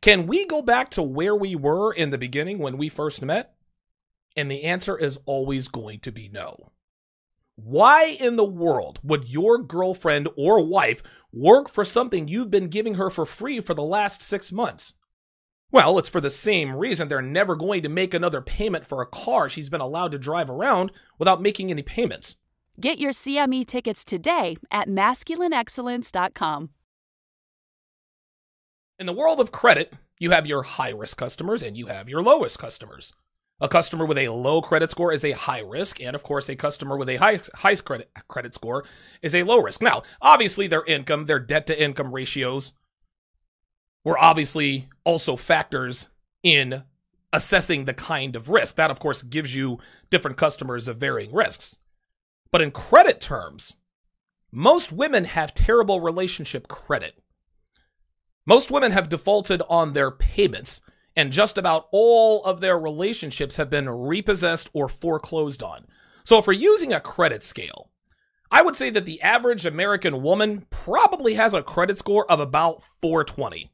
Can we go back to where we were in the beginning when we first met? And the answer is always going to be no. Why in the world would your girlfriend or wife work for something you've been giving her for free for the last six months? Well, it's for the same reason they're never going to make another payment for a car she's been allowed to drive around without making any payments. Get your CME tickets today at masculineexcellence.com. In the world of credit, you have your high risk customers and you have your lowest customers. A customer with a low credit score is a high risk, and of course, a customer with a high high credit credit score is a low risk. Now, obviously, their income, their debt to income ratios, were obviously also factors in assessing the kind of risk. That, of course, gives you different customers of varying risks. But in credit terms, most women have terrible relationship credit. Most women have defaulted on their payments and just about all of their relationships have been repossessed or foreclosed on. So if we're using a credit scale, I would say that the average American woman probably has a credit score of about 420.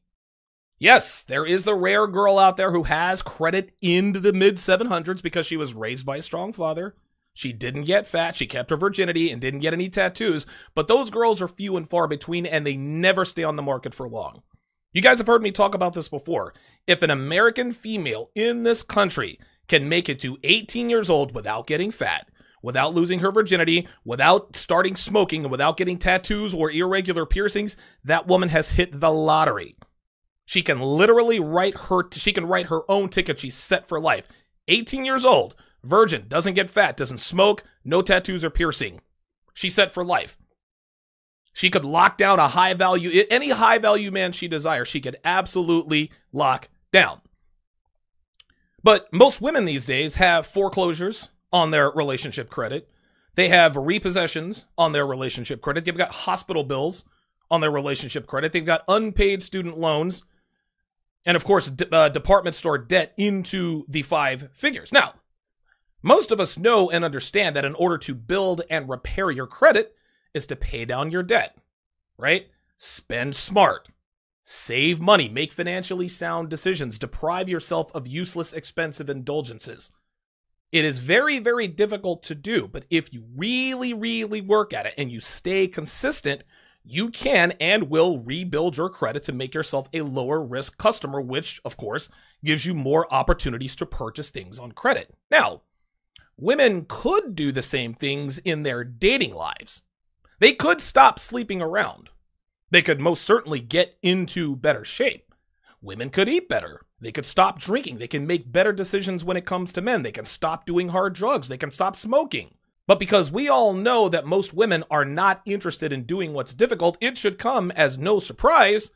Yes, there is the rare girl out there who has credit into the mid 700s because she was raised by a strong father. She didn't get fat, she kept her virginity and didn't get any tattoos, but those girls are few and far between and they never stay on the market for long. You guys have heard me talk about this before. If an American female in this country can make it to 18 years old without getting fat, without losing her virginity, without starting smoking, and without getting tattoos or irregular piercings, that woman has hit the lottery. She can literally write her she can write her own ticket. She's set for life. 18 years old, virgin, doesn't get fat, doesn't smoke, no tattoos or piercing. She's set for life. She could lock down a high value, any high value man she desires, she could absolutely lock down. But most women these days have foreclosures on their relationship credit. They have repossessions on their relationship credit. They've got hospital bills on their relationship credit. They've got unpaid student loans. And of course, uh, department store debt into the five figures. Now, most of us know and understand that in order to build and repair your credit, is to pay down your debt, right? Spend smart. Save money, make financially sound decisions, deprive yourself of useless, expensive indulgences. It is very, very difficult to do, but if you really, really work at it and you stay consistent, you can and will rebuild your credit to make yourself a lower risk customer, which, of course, gives you more opportunities to purchase things on credit. Now, women could do the same things in their dating lives. They could stop sleeping around. They could most certainly get into better shape. Women could eat better. They could stop drinking. They can make better decisions when it comes to men. They can stop doing hard drugs. They can stop smoking. But because we all know that most women are not interested in doing what's difficult, it should come as no surprise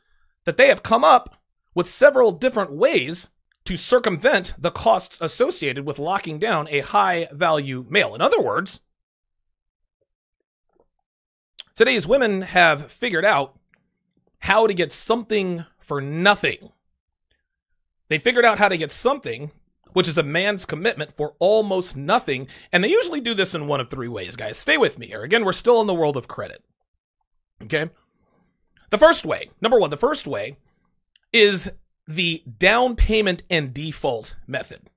that they have come up with several different ways to circumvent the costs associated with locking down a high value male. In other words, Today's women have figured out how to get something for nothing. They figured out how to get something, which is a man's commitment for almost nothing. And they usually do this in one of three ways, guys. Stay with me here. Again, we're still in the world of credit. Okay? The first way, number one, the first way is the down payment and default method.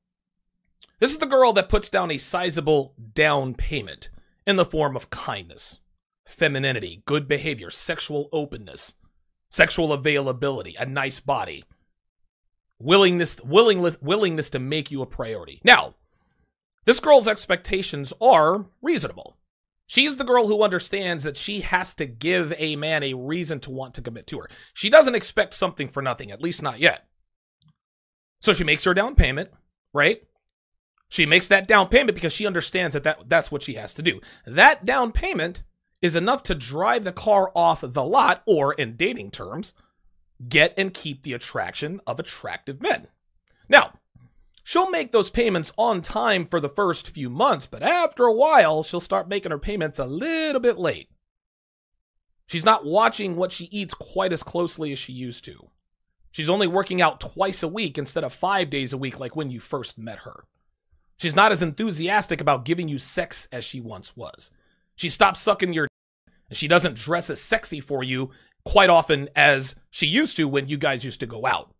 This is the girl that puts down a sizable down payment in the form of kindness femininity, good behavior, sexual openness, sexual availability, a nice body, willingness, willingness, willingness to make you a priority. Now, this girl's expectations are reasonable. She's the girl who understands that she has to give a man a reason to want to commit to her. She doesn't expect something for nothing, at least not yet. So she makes her down payment, right? She makes that down payment because she understands that, that that's what she has to do. That down payment is enough to drive the car off the lot, or in dating terms, get and keep the attraction of attractive men. Now, she'll make those payments on time for the first few months, but after a while, she'll start making her payments a little bit late. She's not watching what she eats quite as closely as she used to. She's only working out twice a week instead of five days a week like when you first met her. She's not as enthusiastic about giving you sex as she once was. She stops sucking your and she doesn't dress as sexy for you quite often as she used to when you guys used to go out.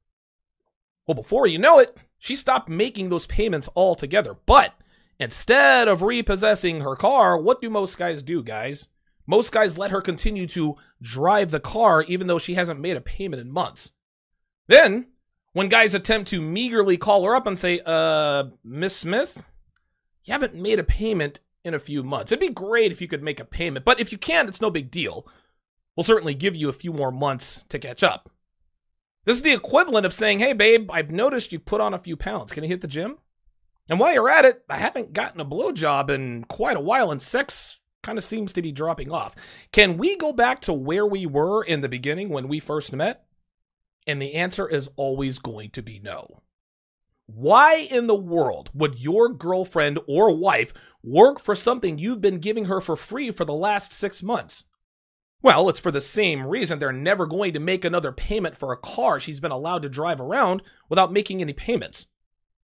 Well, before you know it, she stopped making those payments altogether. But instead of repossessing her car, what do most guys do, guys? Most guys let her continue to drive the car even though she hasn't made a payment in months. Then, when guys attempt to meagerly call her up and say, uh, Miss Smith, you haven't made a payment in a few months. It'd be great if you could make a payment, but if you can't, it's no big deal. We'll certainly give you a few more months to catch up. This is the equivalent of saying, hey, babe, I've noticed you've put on a few pounds. Can you hit the gym? And while you're at it, I haven't gotten a blowjob in quite a while, and sex kind of seems to be dropping off. Can we go back to where we were in the beginning when we first met? And the answer is always going to be no. Why in the world would your girlfriend or wife work for something you've been giving her for free for the last six months? Well, it's for the same reason they're never going to make another payment for a car she's been allowed to drive around without making any payments.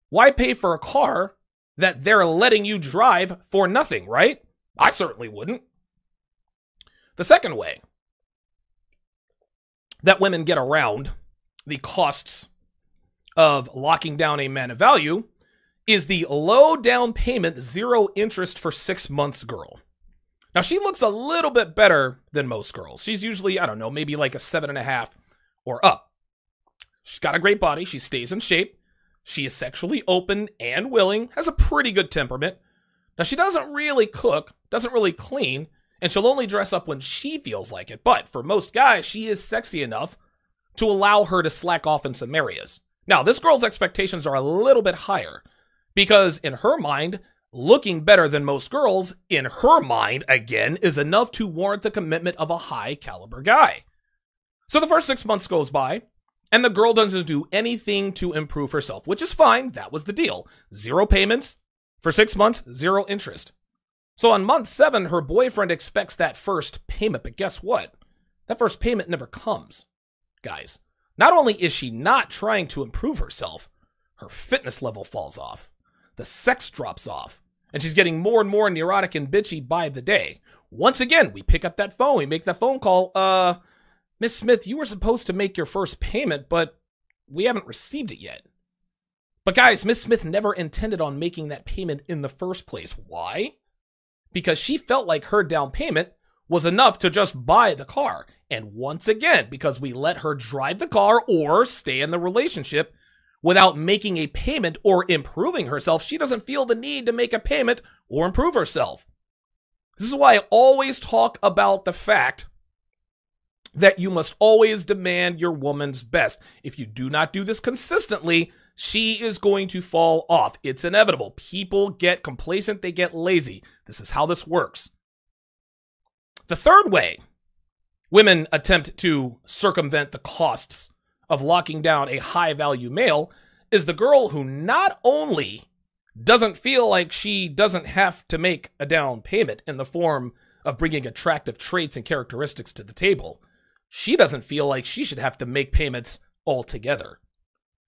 Why pay for a car that they're letting you drive for nothing, right? I certainly wouldn't. The second way that women get around the costs of locking down a man of value is the low down payment, zero interest for six months girl. Now she looks a little bit better than most girls. She's usually, I don't know, maybe like a seven and a half or up. She's got a great body. She stays in shape. She is sexually open and willing, has a pretty good temperament. Now she doesn't really cook, doesn't really clean, and she'll only dress up when she feels like it. But for most guys, she is sexy enough to allow her to slack off in some areas. Now, this girl's expectations are a little bit higher because in her mind, looking better than most girls, in her mind, again, is enough to warrant the commitment of a high caliber guy. So the first six months goes by, and the girl doesn't do anything to improve herself, which is fine. That was the deal. Zero payments for six months, zero interest. So on month seven, her boyfriend expects that first payment, but guess what? That first payment never comes. Guys, not only is she not trying to improve herself, her fitness level falls off. The sex drops off. And she's getting more and more neurotic and bitchy by the day. Once again, we pick up that phone, we make that phone call. Uh, Miss Smith, you were supposed to make your first payment, but we haven't received it yet. But guys, Miss Smith never intended on making that payment in the first place. Why? Because she felt like her down payment was enough to just buy the car. And once again, because we let her drive the car or stay in the relationship without making a payment or improving herself, she doesn't feel the need to make a payment or improve herself. This is why I always talk about the fact that you must always demand your woman's best. If you do not do this consistently, she is going to fall off. It's inevitable. People get complacent, they get lazy. This is how this works. The third way women attempt to circumvent the costs of locking down a high value male is the girl who not only doesn't feel like she doesn't have to make a down payment in the form of bringing attractive traits and characteristics to the table, she doesn't feel like she should have to make payments altogether.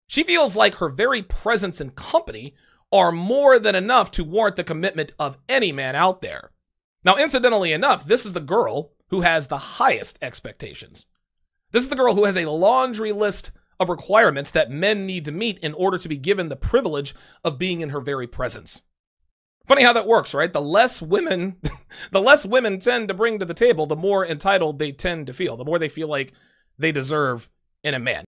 She feels like her very presence and company are more than enough to warrant the commitment of any man out there. Now, incidentally enough, this is the girl who has the highest expectations. This is the girl who has a laundry list of requirements that men need to meet in order to be given the privilege of being in her very presence. Funny how that works, right? The less women, the less women tend to bring to the table, the more entitled they tend to feel, the more they feel like they deserve in a man.